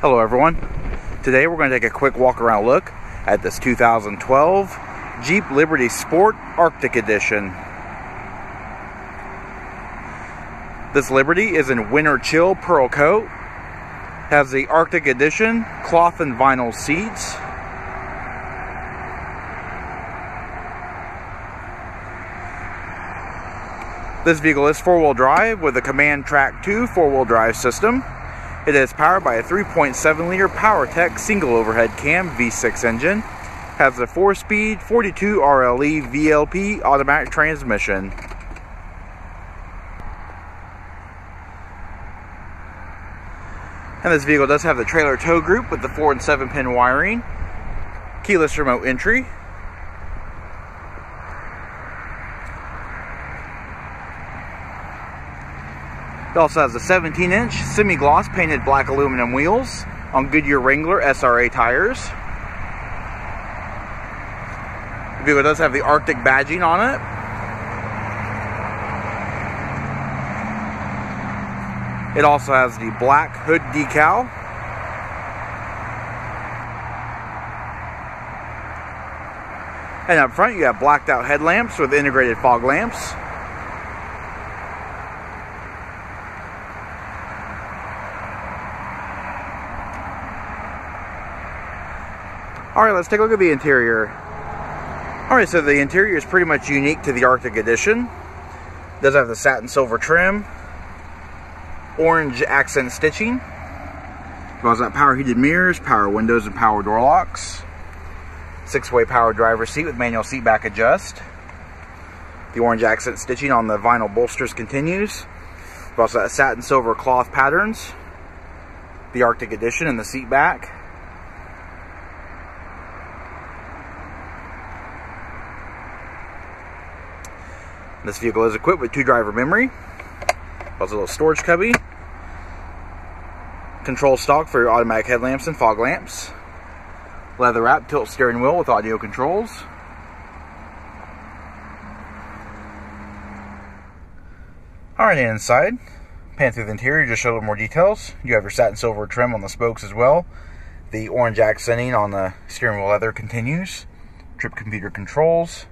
Hello everyone. Today we're going to take a quick walk around look at this 2012 Jeep Liberty Sport Arctic Edition. This Liberty is in winter chill pearl coat. Has the Arctic Edition cloth and vinyl seats. This vehicle is four-wheel drive with a Command-Trac 2 four-wheel drive system. It is powered by a 3.7 liter PowerTech single overhead cam V6 engine. Has a 4-speed 42 RLE VLP automatic transmission. And this vehicle does have the trailer tow group with the 4 and 7 pin wiring, keyless remote entry, It also has the 17 inch semi-gloss painted black aluminum wheels on Goodyear Wrangler SRA tires. The vehicle does have the Arctic badging on it. It also has the black hood decal. And up front you have blacked out headlamps with integrated fog lamps. Alright, let's take a look at the interior. Alright, so the interior is pretty much unique to the Arctic Edition. It does have the satin silver trim, orange accent stitching. It also got power heated mirrors, power windows, and power door locks. Six-way power driver seat with manual seat back adjust. The orange accent stitching on the vinyl bolsters continues. We've also got satin silver cloth patterns. The Arctic Edition in the seat back. This vehicle is equipped with two driver memory, plus a little storage cubby, control stalk for your automatic headlamps and fog lamps, leather wrap tilt steering wheel with audio controls, Alright, and inside, pan through the interior, just show a little more details. You have your satin silver trim on the spokes as well. The orange accenting on the steering wheel leather continues. Trip computer controls,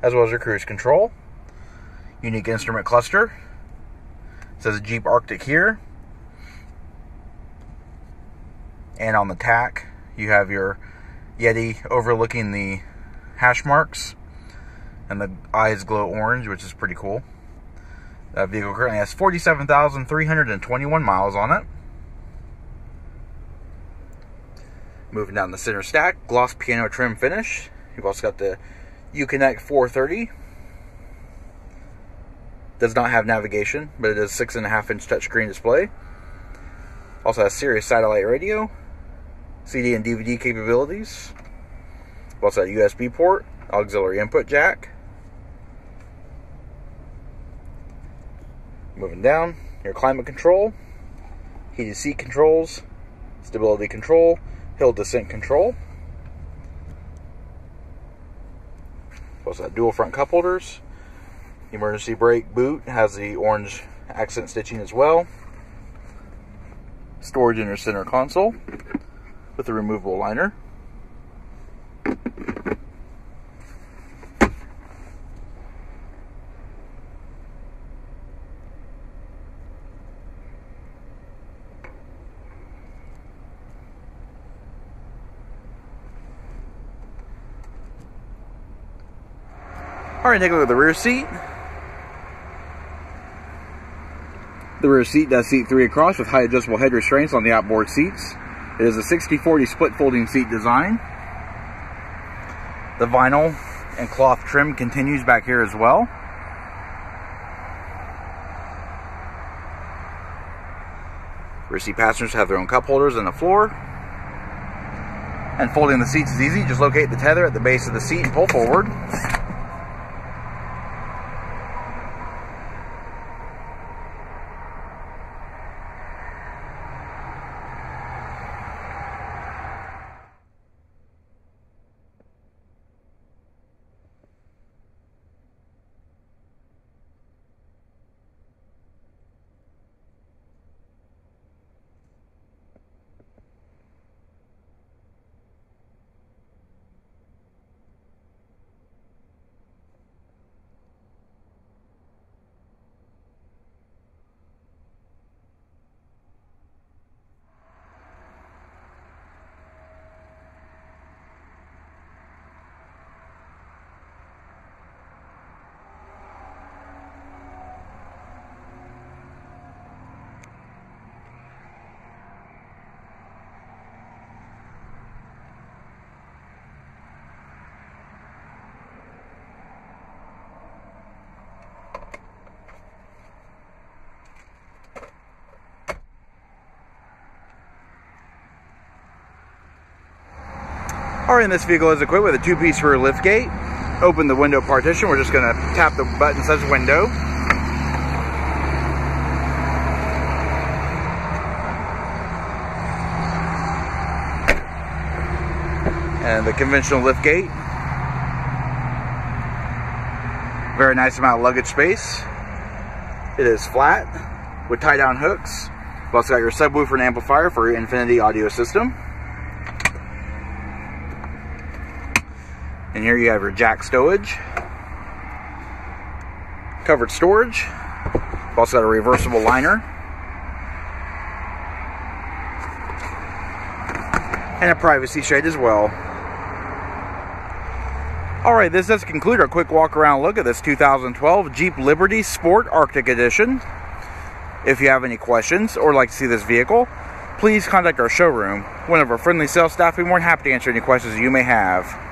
as well as your cruise control unique instrument cluster. It says Jeep Arctic here. And on the tach, you have your Yeti overlooking the hash marks. And the eyes glow orange, which is pretty cool. That vehicle currently has 47,321 miles on it. Moving down the center stack, gloss piano trim finish. You've also got the Uconnect 430 does not have navigation, but it is six and a half inch touchscreen display. Also has Sirius satellite radio, CD and DVD capabilities. Also has USB port, auxiliary input jack. Moving down, your climate control, heated seat controls, stability control, hill descent control. Also dual front cup holders, Emergency brake boot has the orange accent stitching as well. Storage in your center console with a removable liner. Alright, take a look at the rear seat. The rear seat does seat three across with high adjustable head restraints on the outboard seats. It is a 60-40 split folding seat design. The vinyl and cloth trim continues back here as well. Rear seat passengers have their own cup holders and a floor. And folding the seats is easy. Just locate the tether at the base of the seat and pull forward. Alright, and this vehicle is equipped with a two-piece rear lift gate. Open the window partition. We're just going to tap the button says window. And the conventional lift gate. Very nice amount of luggage space. It is flat with tie down hooks. You've also got your subwoofer and amplifier for your Infinity audio system. And here you have your jack stowage. Covered storage. You've also got a reversible liner. And a privacy shade as well. Alright, this does conclude our quick walk around look at this 2012 Jeep Liberty Sport Arctic Edition. If you have any questions or like to see this vehicle, please contact our showroom. One of our friendly sales staff will be more than happy to answer any questions you may have.